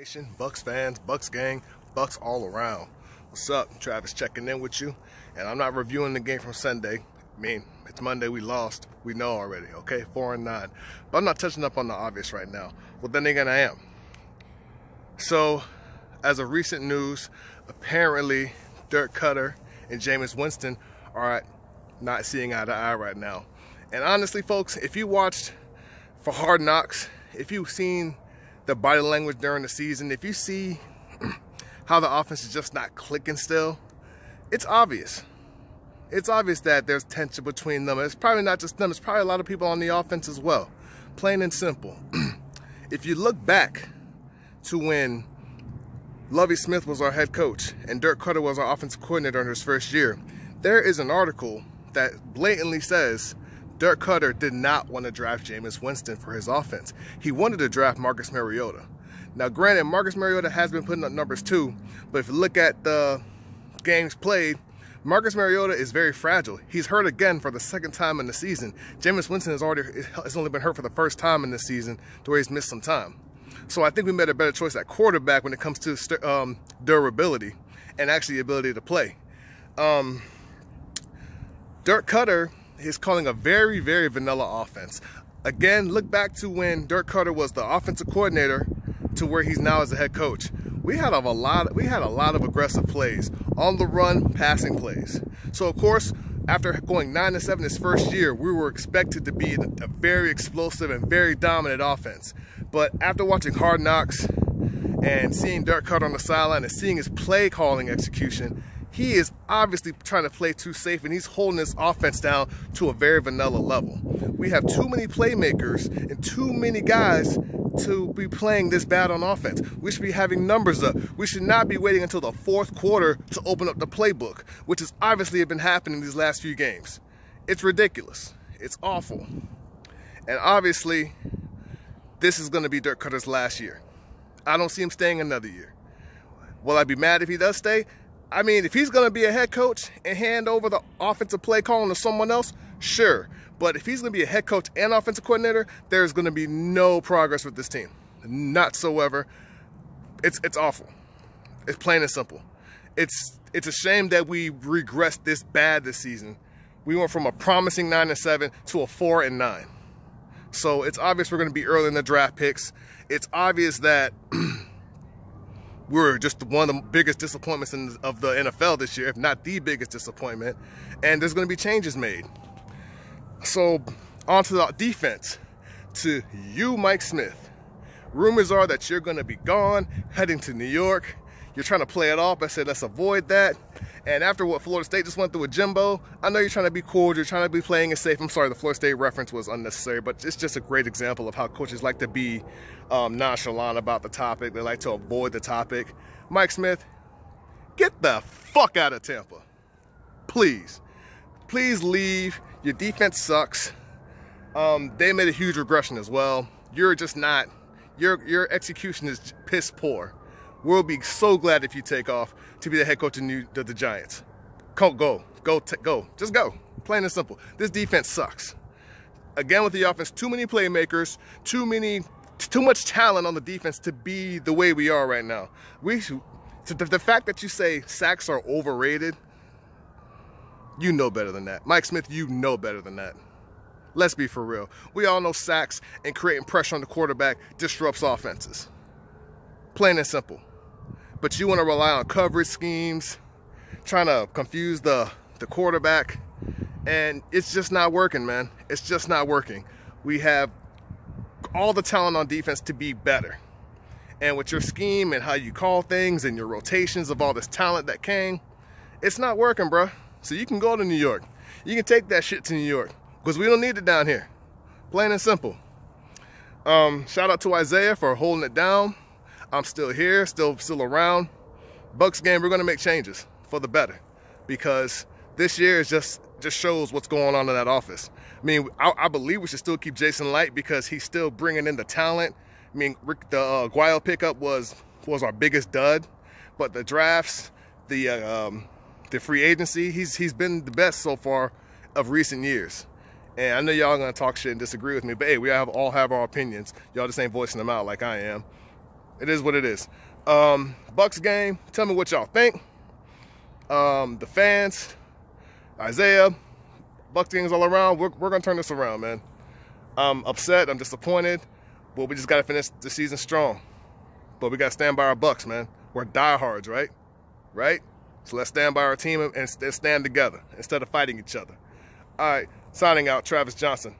Nation, Bucks fans, Bucks gang, Bucks all around. What's up? Travis checking in with you. And I'm not reviewing the game from Sunday. I mean, it's Monday, we lost. We know already, okay? Four and nine. But I'm not touching up on the obvious right now. Well, then again, I am. So, as of recent news, apparently Dirk Koetter and Jameis Winston are not seeing eye to eye right now. And honestly, folks, if you watched for Hard Knocks, if you've seen the body language during the season, if you see how the offense is just not clicking still, it's obvious. It's obvious that there's tension between them. It's probably not just them, it's probably a lot of people on the offense as well. Plain and simple. if you look back to when Lovie Smith was our head coach and Dirk Koetter was our offensive coordinator in his first year, there is an article that blatantly says Dirk Koetter did not want to draft Jameis Winston for his offense. He wanted to draft Marcus Mariota. Now, granted, Marcus Mariota has been putting up numbers too, but if you look at the games played, Marcus Mariota is very fragile. He's hurt again for the second time in the season. Jameis Winston has already has only been hurt for the first time in this season, to where he's missed some time. So I think we made a better choice at quarterback when it comes to um, durability and actually the ability to play. Um, Dirk Koetter is calling a very, very vanilla offense. Again, look back to when Dirk Koetter was the offensive coordinator to where he's now as a head coach. We had a lot we had a lot of aggressive plays, on the run passing plays. So of course, after going 9 to 7 his first year, we were expected to be a very explosive and very dominant offense. But after watching Hard Knocks and seeing Dirk Koetter on the sideline and seeing his play calling execution, he is obviously trying to play too safe and he's holding this offense down to a very vanilla level. We have too many playmakers and too many guys to be playing this bad on offense. We should be having numbers up. We should not be waiting until the fourth quarter to open up the playbook, which has obviously been happening these last few games. It's ridiculous. It's awful. And obviously, this is going to be Dirk Koetter's last year. I don't see him staying another year. Will I be mad if he does stay? I mean, if he's going to be a head coach and hand over the offensive play calling to someone else, sure. But if he's going to be a head coach and offensive coordinator, there's going to be no progress with this team. Not so ever. It's it's awful. It's plain and simple. It's it's a shame that we regressed this bad this season. We went from a promising nine and seven to a four and nine. So it's obvious we're going to be early in the draft picks. It's obvious that we're just one of the biggest disappointments in, of the NFL this year, if not the biggest disappointment. And there's going to be changes made. So, on to the defense. To you, Mike Smith. Rumors are that you're going to be gone, heading to New York. You're trying to play it off. I said, let's avoid that. And after what Florida State just went through with Jimbo, I know you're trying to be cool. You're trying to be playing it safe. I'm sorry, the Florida State reference was unnecessary, but it's just a great example of how coaches like to be um, nonchalant about the topic. They like to avoid the topic. Mike Smith, get the fuck out of Tampa. Please. Please leave. Your defense sucks. Um, they made a huge regression as well. You're just not, your, your execution is piss poor. We'll be so glad if you take off to be the head coach of New, the, the Giants. Go, go, go, go. Just go. Plain and simple. This defense sucks. Again, with the offense, too many playmakers, too many, too much talent on the defense to be the way we are right now. We, the fact that you say sacks are overrated, you know better than that. Mike Smith, you know better than that. Let's be for real. We all know sacks and creating pressure on the quarterback disrupts offenses. Plain and simple but you want to rely on coverage schemes, trying to confuse the, the quarterback, and it's just not working, man. It's just not working. We have all the talent on defense to be better. And with your scheme and how you call things and your rotations of all this talent that came, it's not working, bro. So you can go to New York. You can take that shit to New York because we don't need it down here. Plain and simple. Um, shout out to Isaiah for holding it down. I'm still here, still still around. Bucks game, we're gonna make changes for the better because this year is just just shows what's going on in that office. I mean, I, I believe we should still keep Jason Licht because he's still bringing in the talent. I mean, Rick, the uh, Guile pickup was was our biggest dud, but the drafts, the uh, um, the free agency, he's he's been the best so far of recent years. And I know y'all gonna talk shit and disagree with me, but hey, we have all have our opinions. Y'all just ain't voicing them out like I am. It is what it is. Um, Bucks game. Tell me what y'all think. Um, the fans, Isaiah, Bucks things all around. We're, we're gonna turn this around, man. I'm upset. I'm disappointed. But we just gotta finish the season strong. But we gotta stand by our Bucks, man. We're diehards, right? Right? So let's stand by our team and stand together instead of fighting each other. All right, signing out, Travis Johnson.